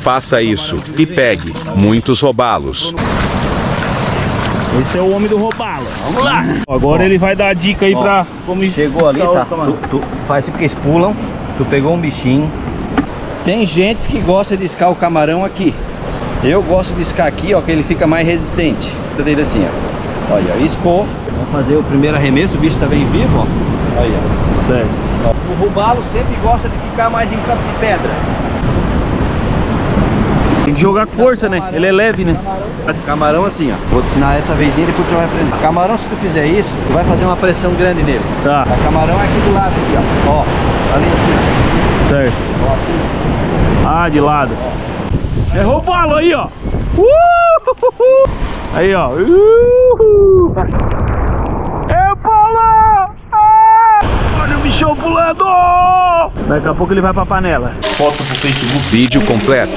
Faça isso e pegue muitos robalos. Esse é o homem do robalo. Vamos lá. Agora ele vai dar a dica aí Ó, pra como Chegou ali, tá? Tu, tu faz assim porque eles pulam, tu pegou um bichinho. Tem gente que gosta de iscar o camarão aqui. Eu gosto de iscar aqui, ó, que ele fica mais resistente. Dele assim, ó. Olha, iscou. Vamos fazer o primeiro arremesso, o bicho tá bem vivo, ó. Olha. Certo. O robalo sempre gosta de ficar mais em campo de pedra. Tem que jogar com força, né? Ele é leve, né? Camarão assim, ó. Vou te ensinar essa vezinha e depois tu vai aprender. Camarão, se tu fizer isso, tu vai fazer uma pressão grande nele. Tá, A camarão é aqui do lado, aqui, ó. Ó, ali assim, certo. ó. aqui. Ah, de lado. É robalo aí, ó. Uh! Aí, ó. Uh! É Paulo! Ah! Olha o bichão pulando! Daqui a pouco ele vai pra panela. Foto pro Facebook. Vídeo completo